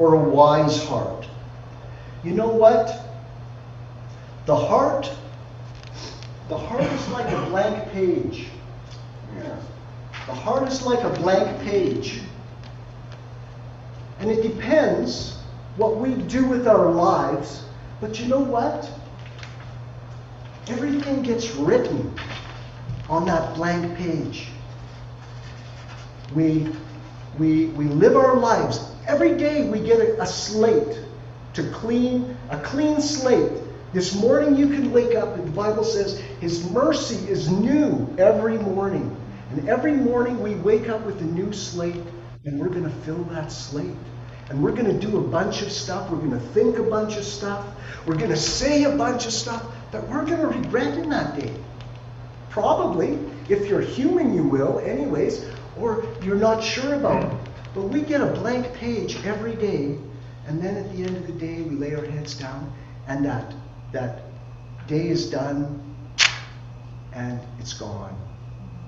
or a wise heart. You know what? The heart, the heart is like a blank page. The heart is like a blank page. And it depends what we do with our lives. But you know what? Everything gets written on that blank page. We, we, we live our lives. Every day we get a, a slate to clean, a clean slate. This morning you can wake up and the Bible says His mercy is new every morning. And every morning we wake up with a new slate and we're going to fill that slate. And we're going to do a bunch of stuff. We're going to think a bunch of stuff. We're going to say a bunch of stuff that we're going to regret in that day. Probably. If you're human, you will, anyways, or you're not sure about it. But we get a blank page every day, and then at the end of the day, we lay our heads down, and that, that day is done, and it's gone.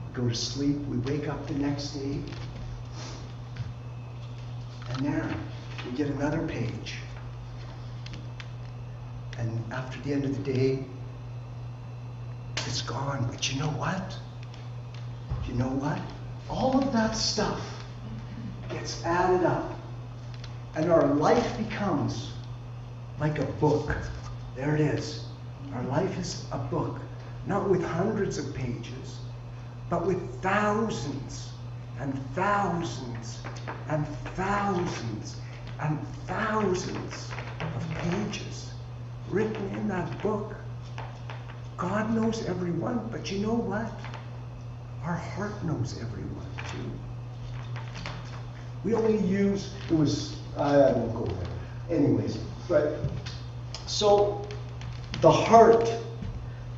We go to sleep, we wake up the next day, and there, we get another page. And after the end of the day, it's gone. But you know what? You know what? All of that stuff gets added up. And our life becomes like a book. There it is. Our life is a book, not with hundreds of pages, but with thousands and thousands and thousands and thousands of pages written in that book. God knows everyone, but you know what? Our heart knows everyone too. We only use, it was, I won't go there. Anyways, but so the heart,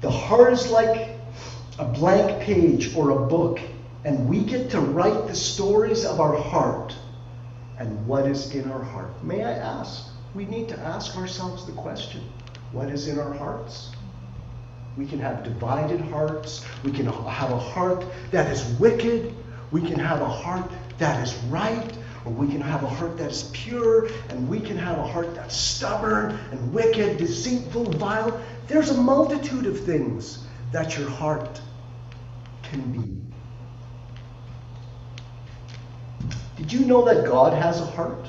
the heart is like a blank page or a book, and we get to write the stories of our heart and what is in our heart. May I ask? We need to ask ourselves the question what is in our hearts? We can have divided hearts. We can have a heart that is wicked. We can have a heart that is right. Or we can have a heart that is pure. And we can have a heart that's stubborn and wicked, deceitful, vile. There's a multitude of things that your heart can be. Did you know that God has a heart?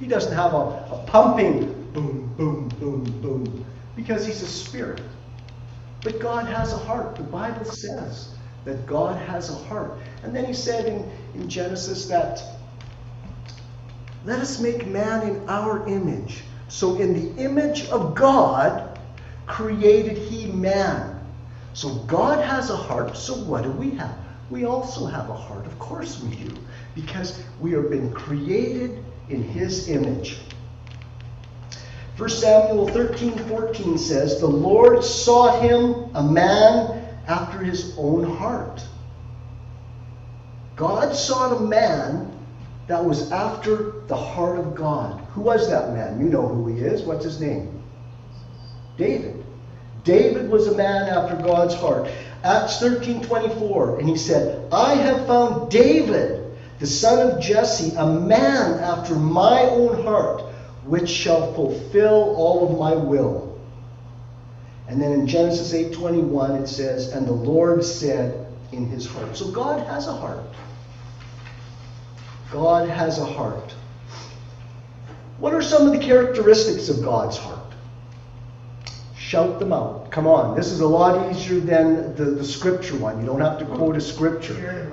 He doesn't have a, a pumping boom, boom, boom, boom, because he's a spirit. But God has a heart. The Bible says that God has a heart. And then he said in, in Genesis that, let us make man in our image. So in the image of God created he man. So God has a heart, so what do we have? We also have a heart. Of course we do. Because we have been created in his image. 1 Samuel 13 14 says, The Lord sought him a man after his own heart. God sought a man that was after the heart of God. Who was that man? You know who he is. What's his name? David. David was a man after God's heart. Acts 13 24, and he said, I have found David, the son of Jesse, a man after my own heart which shall fulfill all of my will. And then in Genesis 8:21 it says, and the Lord said in his heart. So God has a heart. God has a heart. What are some of the characteristics of God's heart? Shout them out. Come on. This is a lot easier than the, the scripture one. You don't have to quote a scripture.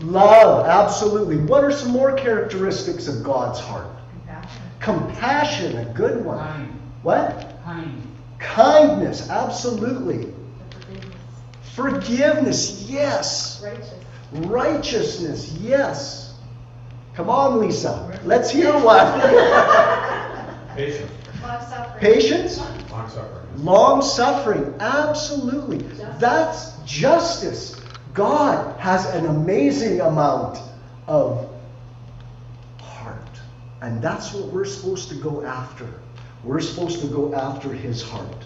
Love, absolutely. What are some more characteristics of God's heart? Compassion, a good one. Kind. What? Kind. Kindness, absolutely. Forgiveness, yes. Righteous. Righteousness, yes. Come on, Lisa. Let's hear one. Patience, Long suffering. Patience, long suffering. long suffering, absolutely. That's justice. God has an amazing amount of heart. And that's what we're supposed to go after. We're supposed to go after his heart.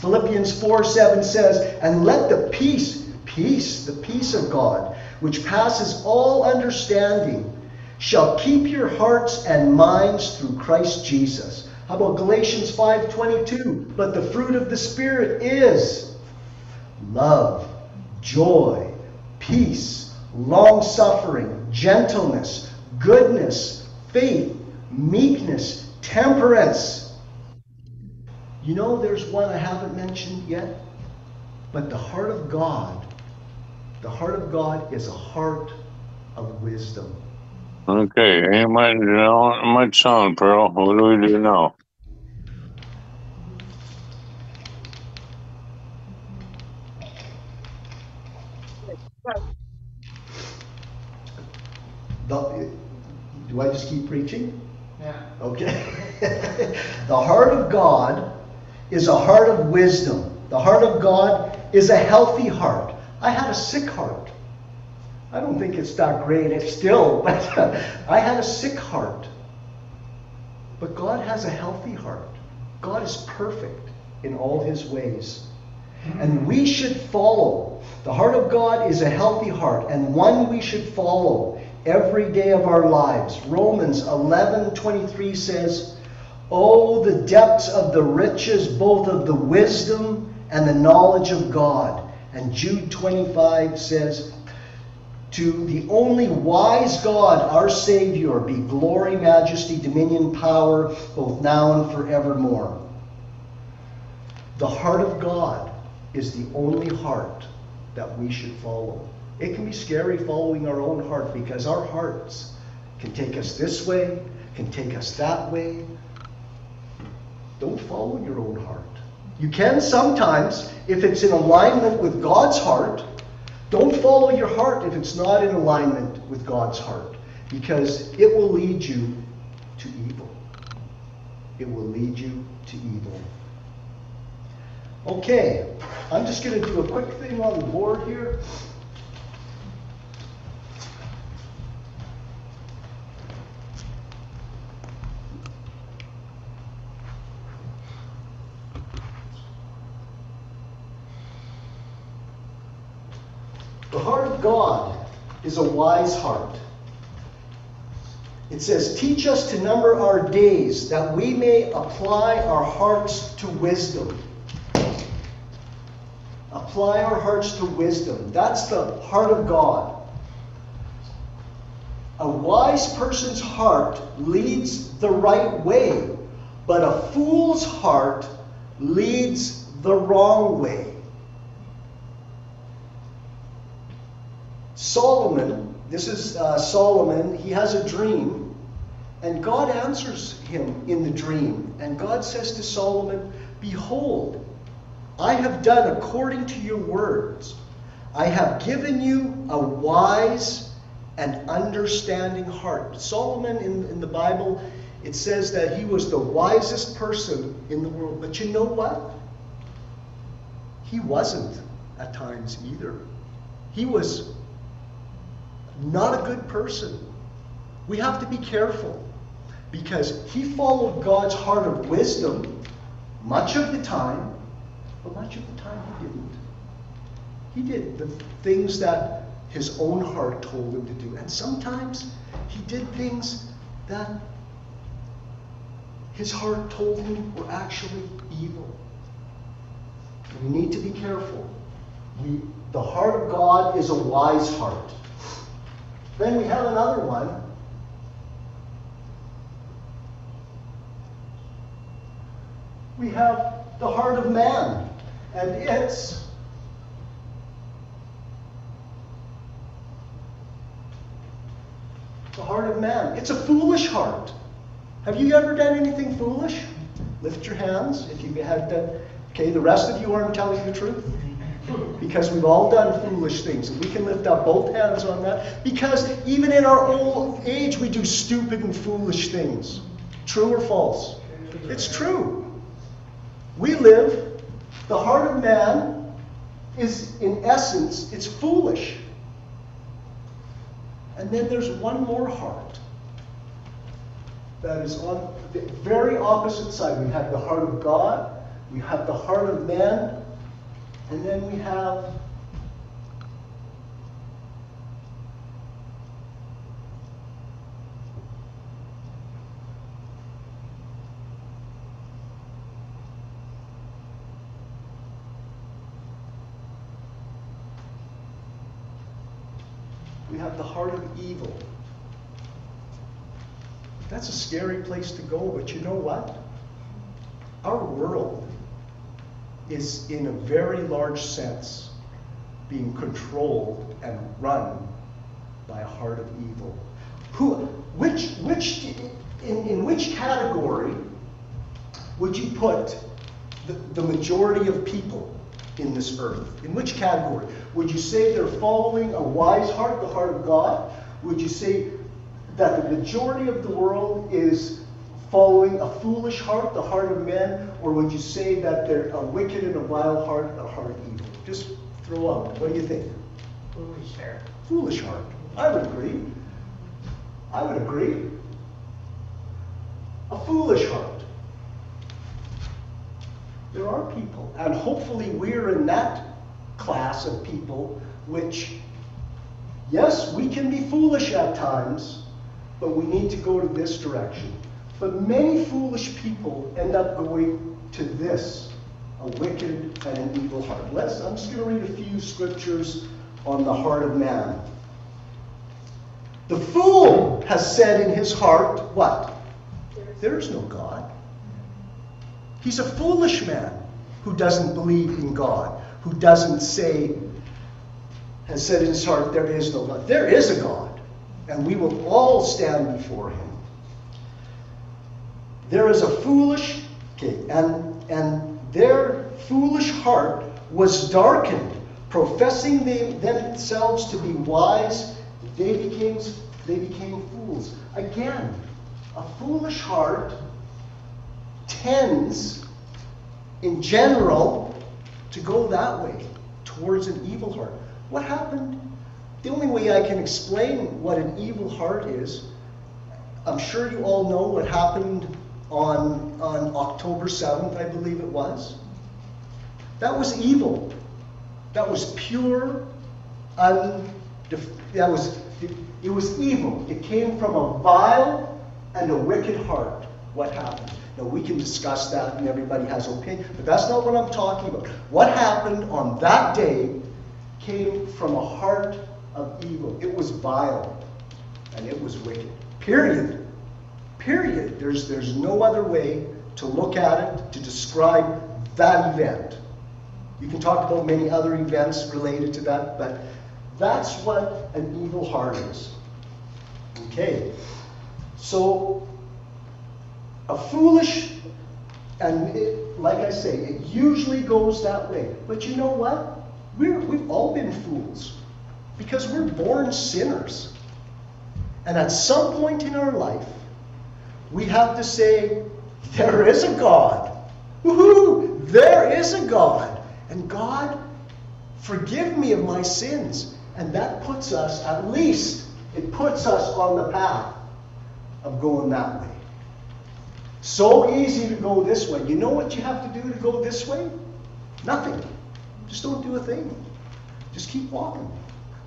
Philippians 4 7 says, And let the peace, peace, the peace of God, which passes all understanding, shall keep your hearts and minds through Christ Jesus. How about Galatians 5:22? But the fruit of the spirit is love, joy, peace, long-suffering, gentleness, goodness, faith, meekness, temperance. You know there's one I haven't mentioned yet, but the heart of God, the heart of God is a heart of wisdom. Okay, ain't much, not much sound, Pearl. What do we do now? The, do I just keep preaching? Yeah. Okay. the heart of God is a heart of wisdom. The heart of God is a healthy heart. I had a sick heart. I don't think it's that great it's still, but I had a sick heart. But God has a healthy heart. God is perfect in all his ways. And we should follow. The heart of God is a healthy heart and one we should follow every day of our lives. Romans 11:23 says, "Oh the depths of the riches both of the wisdom and the knowledge of God." And Jude 25 says, to the only wise God, our Savior, be glory, majesty, dominion, power, both now and forevermore. The heart of God is the only heart that we should follow. It can be scary following our own heart because our hearts can take us this way, can take us that way. Don't follow your own heart. You can sometimes, if it's in alignment with God's heart, don't follow your heart if it's not in alignment with God's heart, because it will lead you to evil. It will lead you to evil. Okay, I'm just going to do a quick thing on the board here. The heart of God is a wise heart. It says, Teach us to number our days that we may apply our hearts to wisdom. Apply our hearts to wisdom. That's the heart of God. A wise person's heart leads the right way, but a fool's heart leads the wrong way. Solomon, this is uh, Solomon, he has a dream, and God answers him in the dream. And God says to Solomon, Behold, I have done according to your words. I have given you a wise and understanding heart. Solomon in, in the Bible, it says that he was the wisest person in the world. But you know what? He wasn't at times either. He was not a good person. We have to be careful because he followed God's heart of wisdom much of the time, but much of the time he didn't. He did the things that his own heart told him to do. And sometimes he did things that his heart told him were actually evil. We need to be careful. We, the heart of God is a wise heart. Then we have another one. We have the heart of man, and it's the heart of man. It's a foolish heart. Have you ever done anything foolish? Lift your hands if you had done. Okay, the rest of you aren't telling the truth because we've all done foolish things. And we can lift up both hands on that because even in our old age, we do stupid and foolish things. True or false? It's true. We live, the heart of man is, in essence, it's foolish. And then there's one more heart that is on the very opposite side. We have the heart of God, we have the heart of man, and then we have we have the heart of evil. That's a scary place to go, but you know what? Our world is, in a very large sense, being controlled and run by a heart of evil. Who, which, which, in, in which category would you put the, the majority of people in this earth? In which category? Would you say they're following a wise heart, the heart of God? Would you say that the majority of the world is following a foolish heart, the heart of men? Or would you say that they're a wicked and a vile heart, a heart of evil? Just throw out. What do you think? Foolish heart. Foolish heart. I would agree. I would agree. A foolish heart. There are people, and hopefully we're in that class of people which, yes, we can be foolish at times, but we need to go to this direction. But many foolish people end up going to this, a wicked and an evil heart. Let's, I'm just going to read a few scriptures on the heart of man. The fool has said in his heart, what? There is no God. He's a foolish man who doesn't believe in God, who doesn't say, has said in his heart, there is no God. There is a God, and we will all stand before him. There is a foolish, okay, and, and their foolish heart was darkened, professing they, themselves to be wise, they became, they became fools. Again, a foolish heart tends, in general, to go that way, towards an evil heart. What happened? The only way I can explain what an evil heart is, I'm sure you all know what happened on, on October 7th, I believe it was. That was evil. That was pure, un, that was, it, it was evil. It came from a vile and a wicked heart. What happened? Now we can discuss that and everybody has opinion, but that's not what I'm talking about. What happened on that day came from a heart of evil. It was vile and it was wicked. Period. Period. There's, there's no other way to look at it, to describe that event. You can talk about many other events related to that, but that's what an evil heart is. Okay. So, a foolish, and it, like I say, it usually goes that way. But you know what? We're, we've all been fools because we're born sinners. And at some point in our life, we have to say, there is a God. Woohoo! There is a God. And God, forgive me of my sins. And that puts us, at least, it puts us on the path of going that way. So easy to go this way. You know what you have to do to go this way? Nothing. Just don't do a thing. Just keep walking.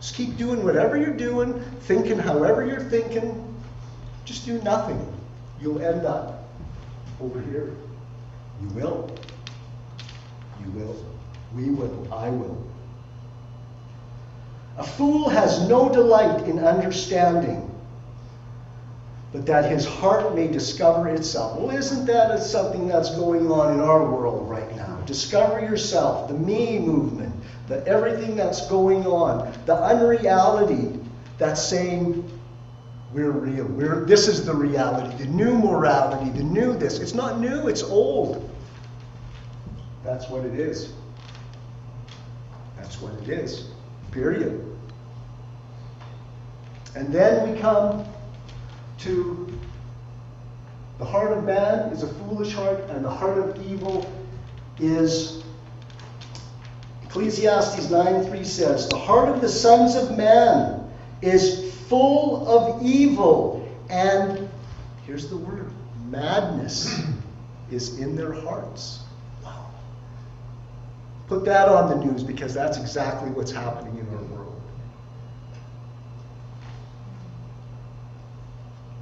Just keep doing whatever you're doing, thinking however you're thinking. Just do nothing. You'll end up over here. You will. You will. We will. I will. A fool has no delight in understanding, but that his heart may discover itself. Well, isn't that something that's going on in our world right now? Discover yourself, the me movement, the everything that's going on, the unreality that's saying we're real. We're, this is the reality, the new morality, the new this. It's not new, it's old. That's what it is. That's what it is. Period. And then we come to the heart of man is a foolish heart, and the heart of evil is Ecclesiastes 9:3 says, "The heart of the sons of man is full of evil, and here's the word, madness is in their hearts." Wow. Put that on the news because that's exactly what's happening in our world.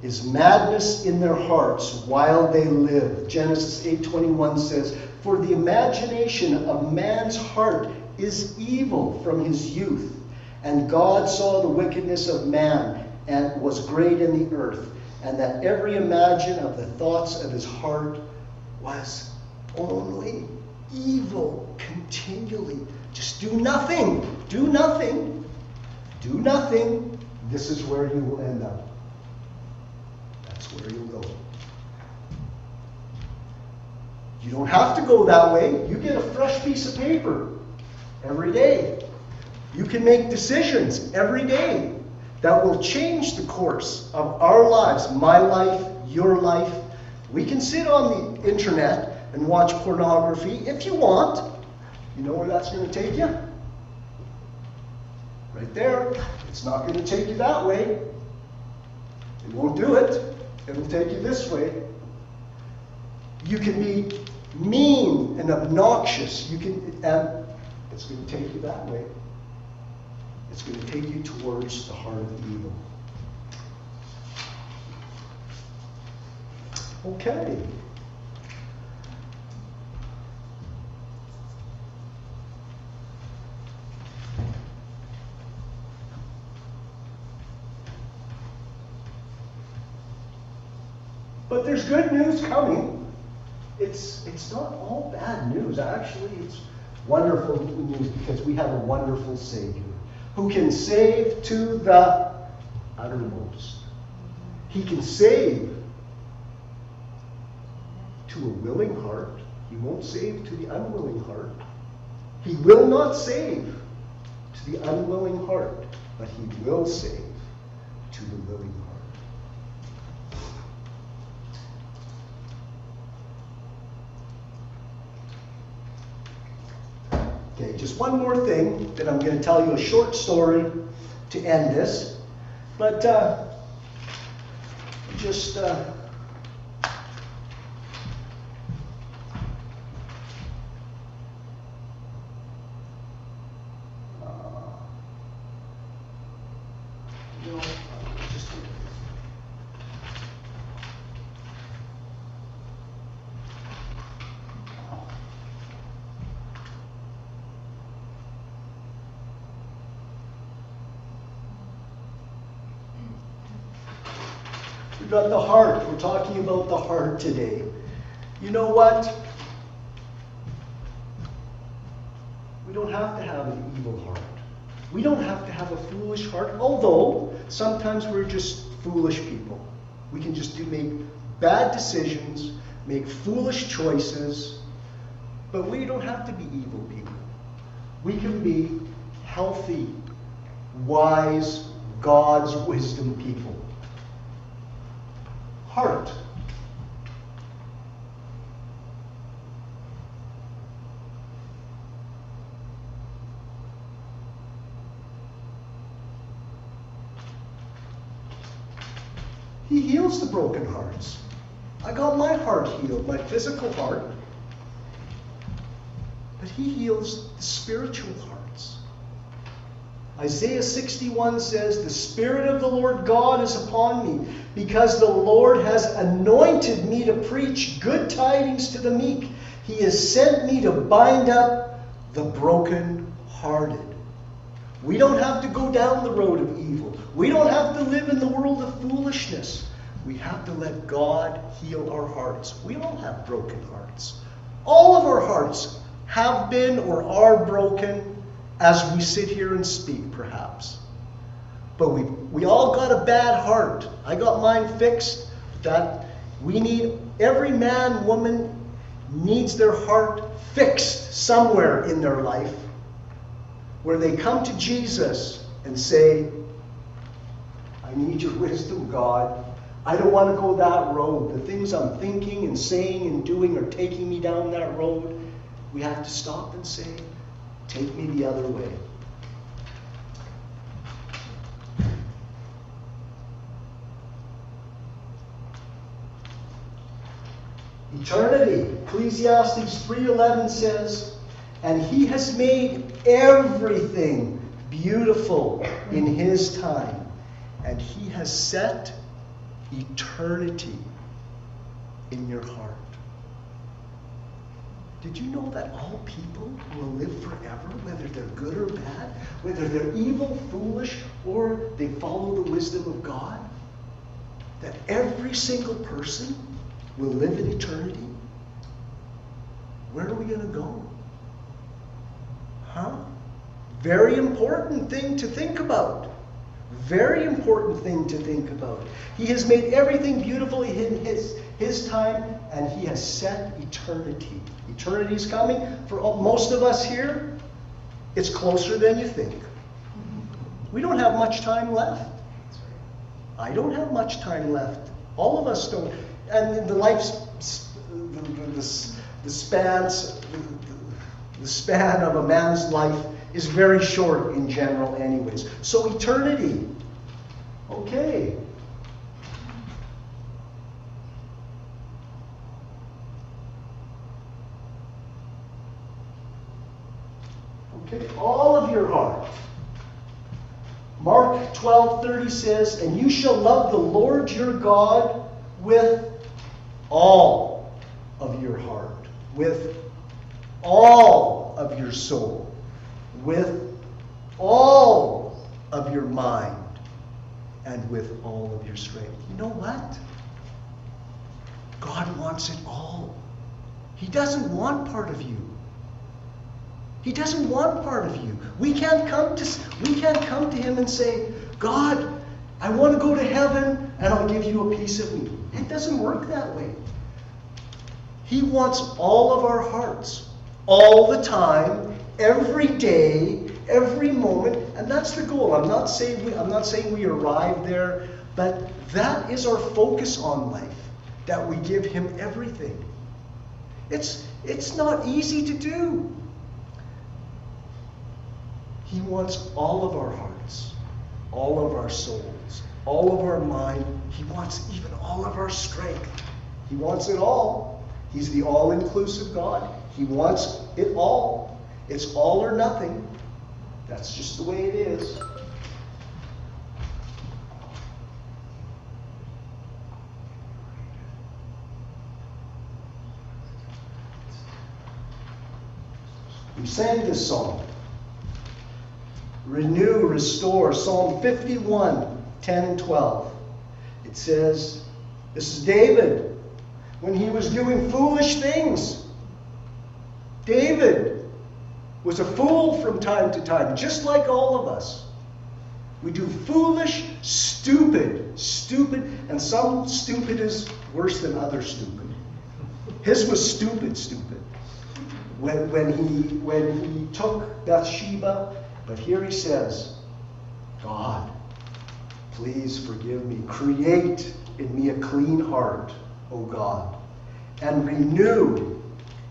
Is madness in their hearts while they live. Genesis 8:21 says, "For the imagination of man's heart is evil from his youth, And God saw the wickedness of man and was great in the earth, and that every imagine of the thoughts of his heart was only evil continually. Just do nothing. Do nothing. Do nothing. This is where you will end up. That's where you'll go. You don't have to go that way. You get a fresh piece of paper every day. You can make decisions every day that will change the course of our lives, my life, your life. We can sit on the internet and watch pornography if you want. You know where that's going to take you? Right there. It's not going to take you that way. It won't do it. It'll take you this way. You can be mean and obnoxious. You can, and it's going to take you that way. It's going to take you towards the heart of evil. Okay. But there's good news coming. It's, it's not all bad news. Actually, it's wonderful news because we have a wonderful Savior who can save to the uttermost. He can save to a willing heart. He won't save to the unwilling heart. He will not save to the unwilling heart, but he will save to the willing heart. Okay, just one more thing, that I'm going to tell you a short story to end this. But uh, just uh, you know, just Got the heart. We're talking about the heart today. You know what? We don't have to have an evil heart. We don't have to have a foolish heart, although sometimes we're just foolish people. We can just do make bad decisions, make foolish choices, but we don't have to be evil people. We can be healthy, wise, God's wisdom people heart. He heals the broken hearts. I got my heart healed, my physical heart. But He heals the spiritual hearts. Isaiah 61 says, The Spirit of the Lord God is upon me, because the Lord has anointed me to preach good tidings to the meek. He has sent me to bind up the broken-hearted. We don't have to go down the road of evil. We don't have to live in the world of foolishness. We have to let God heal our hearts. We all have broken hearts. All of our hearts have been or are broken as we sit here and speak, perhaps. But we, we all got a bad heart. I got mine fixed. That we need, every man, woman needs their heart fixed somewhere in their life where they come to Jesus and say, I need your wisdom, God. I don't want to go that road. The things I'm thinking and saying and doing are taking me down that road. We have to stop and say, Take me the other way. Eternity. Ecclesiastes 3:11 says, "And he has made everything beautiful in his time, and he has set eternity in your heart." Did you know that all people will live forever, whether they're good or bad, whether they're evil, foolish, or they follow the wisdom of God? That every single person will live in eternity? Where are we going to go? Huh? Very important thing to think about. Very important thing to think about. He has made everything beautiful in his, his time, and he has set eternity. Eternity is coming. For most of us here, it's closer than you think. We don't have much time left. I don't have much time left. All of us don't. And the life's the, the, the, spans the span of a man's life is very short in general, anyways. So eternity. Okay. Okay, all of your heart. Mark 12:30 says, "And you shall love the Lord your God with all of your heart, with all of your soul, with all of your mind, and with all of your strength." You know what? God wants it all. He doesn't want part of you. He doesn't want part of you. We can't come to we can't come to him and say, "God, I want to go to heaven and I'll give you a piece of me." It doesn't work that way. He wants all of our hearts, all the time, every day, every moment, and that's the goal. I'm not saying we, I'm not saying we arrive there, but that is our focus on life, that we give him everything. It's it's not easy to do. He wants all of our hearts, all of our souls, all of our mind. He wants even all of our strength. He wants it all. He's the all inclusive God. He wants it all. It's all or nothing. That's just the way it is. We sang this song. Renew, restore. Psalm 51, 10 and 12. It says, This is David when he was doing foolish things. David was a fool from time to time, just like all of us. We do foolish, stupid, stupid, and some stupid is worse than other stupid. His was stupid, stupid. When, when, he, when he took Bathsheba, but here he says, God, please forgive me. Create in me a clean heart, O God, and renew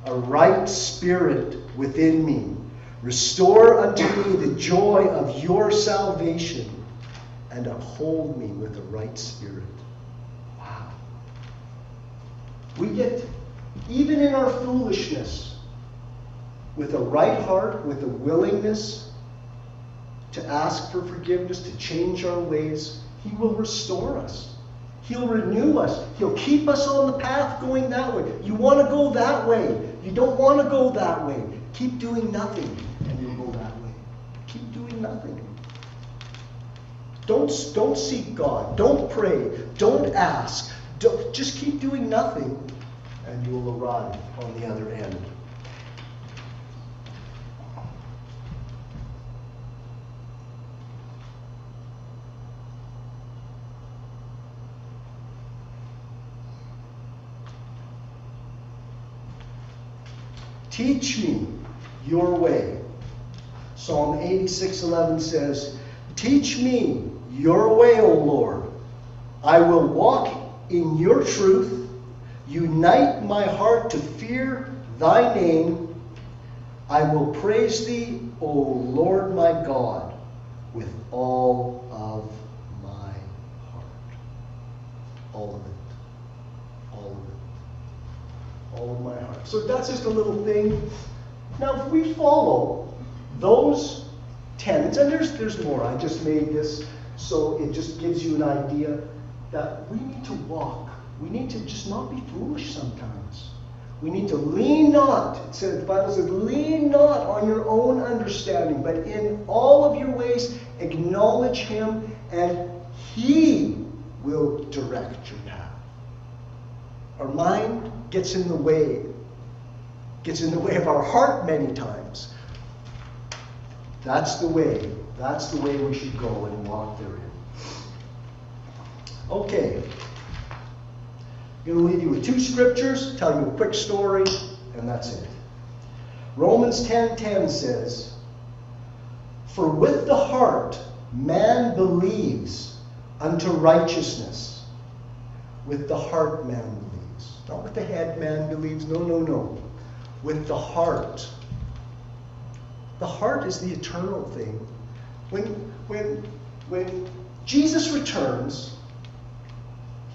a right spirit within me. Restore unto me the joy of your salvation and uphold me with a right spirit. Wow. We get, even in our foolishness, with a right heart, with a willingness to ask for forgiveness, to change our ways, He will restore us. He'll renew us. He'll keep us on the path going that way. You want to go that way. You don't want to go that way. Keep doing nothing and you'll go that way. Keep doing nothing. Don't, don't seek God. Don't pray. Don't ask. Don't, just keep doing nothing and you will arrive on the other end. Teach me your way. Psalm 86:11 says, "Teach me your way, O Lord. I will walk in your truth. Unite my heart to fear thy name. I will praise thee, O Lord my God, with all of my heart." All of it. All of it all of my heart. So that's just a little thing. Now, if we follow those tenets, and there's there's more. I just made this so it just gives you an idea that we need to walk. We need to just not be foolish sometimes. We need to lean not, it says, the Bible says, lean not on your own understanding, but in all of your ways acknowledge Him, and He will direct your path. Our mind gets in the way, gets in the way of our heart many times. That's the way, that's the way we should go and walk therein. Okay. I'm going to leave you with two scriptures, tell you a quick story, and that's it. Romans 10:10 says, "For with the heart man believes unto righteousness. With the heart man. Not with the head man believes. No, no, no. With the heart. The heart is the eternal thing. When when when Jesus returns,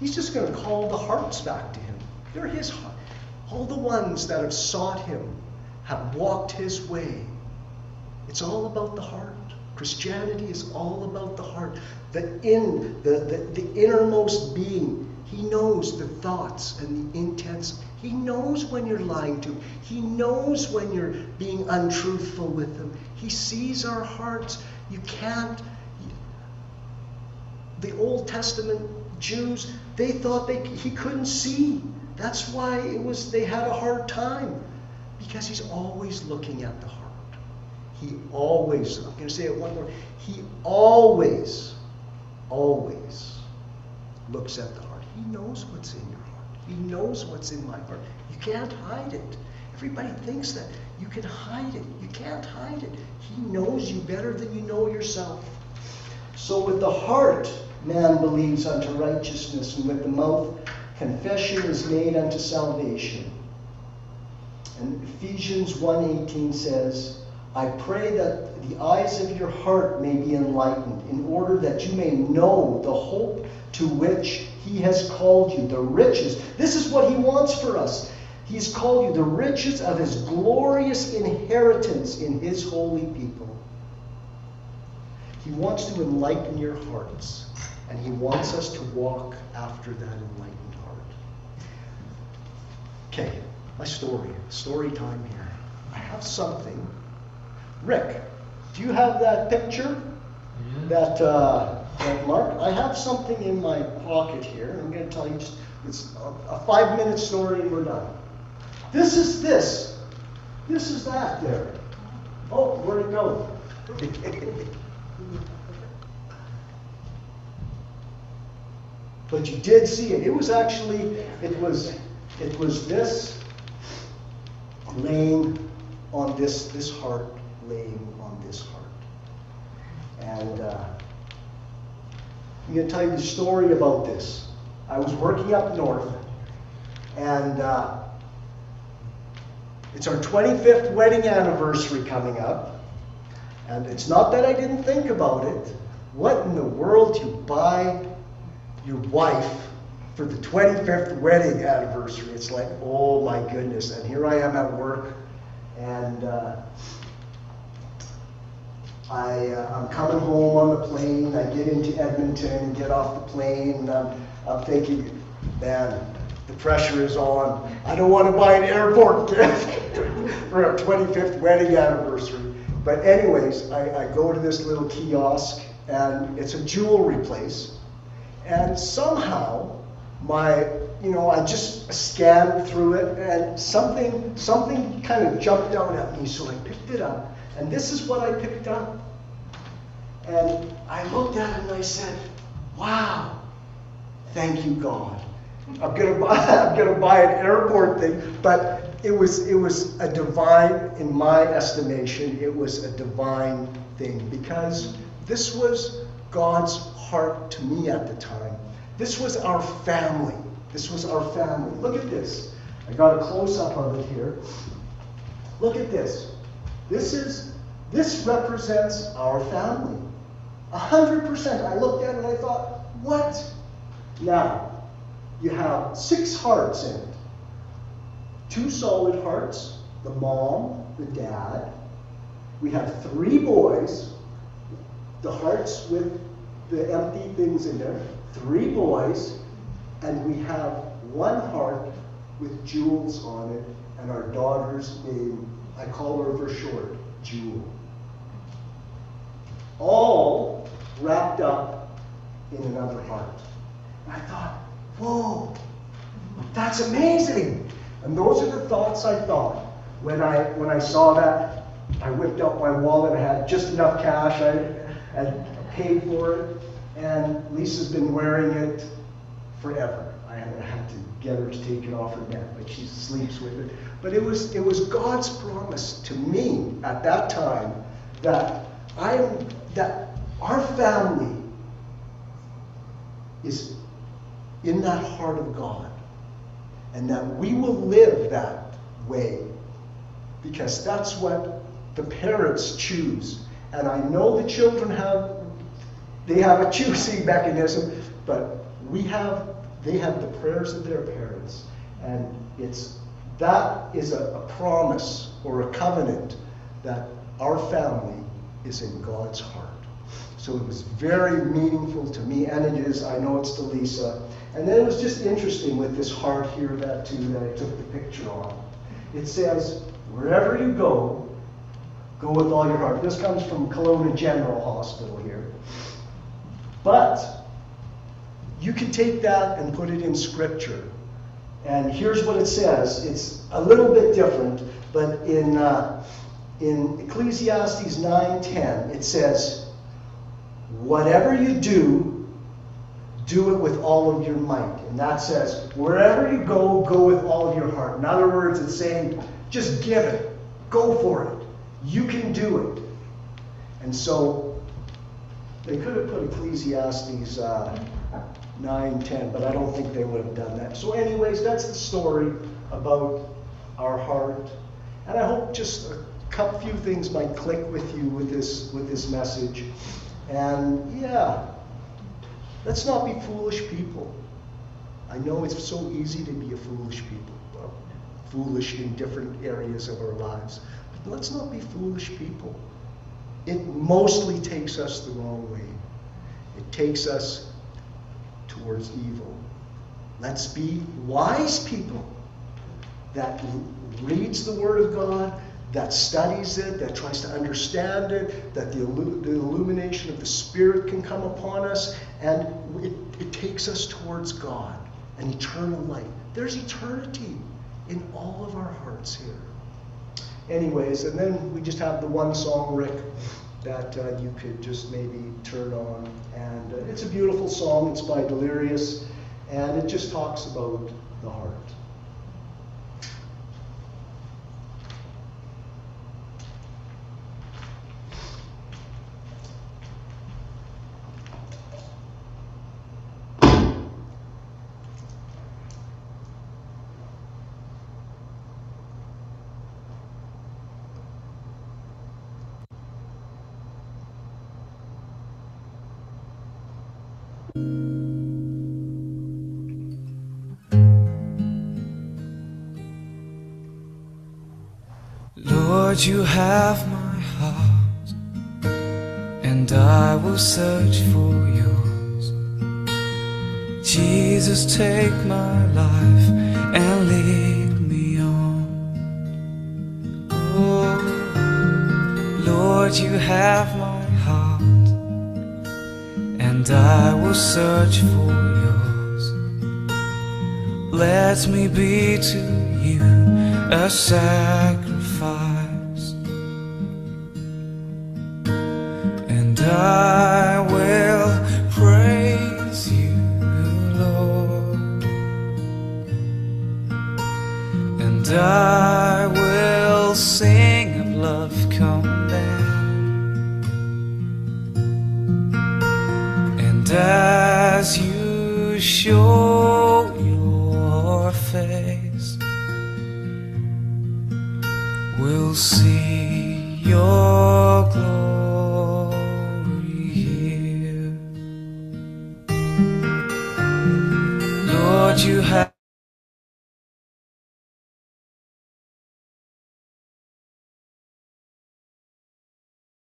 He's just going to call the hearts back to him. They're his heart. All the ones that have sought him have walked his way. It's all about the heart. Christianity is all about the heart. The in the, the, the innermost being. He knows the thoughts and the intents. He knows when you're lying to him. He knows when you're being untruthful with him. He sees our hearts. You can't. The Old Testament Jews, they thought they, he couldn't see. That's why it was they had a hard time. Because he's always looking at the heart. He always, I'm going to say it one more. He always, always looks at the heart. He knows what's in your heart. He knows what's in my heart. You can't hide it. Everybody thinks that you can hide it. You can't hide it. He knows you better than you know yourself. So with the heart, man believes unto righteousness, and with the mouth confession is made unto salvation. And Ephesians 1:18 says, I pray that the eyes of your heart may be enlightened, in order that you may know the hope to which he has called you, the riches. This is what he wants for us. He's called you the riches of his glorious inheritance in his holy people. He wants to enlighten your hearts. And He wants us to walk after that enlightened heart. Okay, my story. Story time here. I have something. Rick, do you have that picture? That, uh, that Mark? I have something in my pocket here. I'm going to tell you just, it's a, a five minute story and we're done. This is this. This is that there. Oh, where'd it go? but you did see it. It was actually, it was, it was this laying on this, this heart, laying on this heart. And uh, I'm going to tell you the story about this. I was working up north, and uh, it's our 25th wedding anniversary coming up. And it's not that I didn't think about it. What in the world you buy your wife for the 25th wedding anniversary. It's like, oh my goodness. And here I am at work, and uh, I, uh, I'm coming home on the plane. I get into Edmonton, get off the plane, and I'm, I'm thinking, man, the pressure is on. I don't want to buy an airport gift for our 25th wedding anniversary. But anyways, I, I go to this little kiosk, and it's a jewelry place. And somehow, my, you know, I just scanned through it and something, something kind of jumped out at me. So I picked it up. And this is what I picked up. And I looked at it and I said, wow, thank you, God. I'm gonna buy, I'm gonna buy an airport thing, but it was, it was a divine, in my estimation, it was a divine thing because this was God's heart to me at the time. This was our family. This was our family. Look at this. I got a close up of it here. Look at this. This is this represents our family. A hundred percent. I looked at it and I thought, what? Now, you have six hearts in it. Two solid hearts, the mom, the dad. We have three boys, the hearts with the empty things in there, three boys, and we have one heart with jewels on it, and our daughter's name, I call her for short, Jewel. All wrapped up in another heart. And I thought, whoa, that's amazing. And those are the thoughts I thought when I when I saw that. I whipped out my wallet. I had just enough cash. I had paid for it, and Lisa's been wearing it forever. Get her to take it off her neck, but she sleeps with it. But it was it was God's promise to me at that time that I am that our family is in that heart of God, and that we will live that way because that's what the parents choose. And I know the children have they have a choosing mechanism, but we have they have the prayers of their parents. And it's that is a, a promise or a covenant that our family is in God's heart. So it was very meaningful to me, and it is. I know it's to Lisa. And then it was just interesting with this heart here that too that I took the picture on. It says, wherever you go, go with all your heart. This comes from Kelowna General Hospital here. But you can take that and put it in Scripture. And here's what it says. It's a little bit different, but in, uh, in Ecclesiastes 9.10, it says, Whatever you do, do it with all of your might. And that says, wherever you go, go with all of your heart. In other words, it's saying, just give it. Go for it. You can do it. And so they could have put Ecclesiastes uh, 9, 10, but I don't think they would have done that. So, anyways, that's the story about our heart. And I hope just a couple few things might click with you with this with this message. And yeah, let's not be foolish people. I know it's so easy to be a foolish people, well, foolish in different areas of our lives. But let's not be foolish people. It mostly takes us the wrong way. It takes us towards evil. Let's be wise people that reads the Word of God, that studies it, that tries to understand it, that the, the illumination of the Spirit can come upon us, and it, it takes us towards God, an eternal life. There's eternity in all of our hearts here. Anyways, and then we just have the one song, Rick, that uh, you could just maybe turn on. And uh, it's a beautiful song. It's by Delirious, and it just talks about the heart. Lord, you have my heart, and I will search for yours. Jesus, take my life and lead me on. Oh, Lord, you have my heart, and I will search for yours. Let me be to you a sacrifice. And